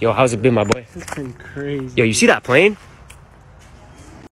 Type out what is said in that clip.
Yo, how's it been, my boy? It's been crazy. Yo, you see that plane?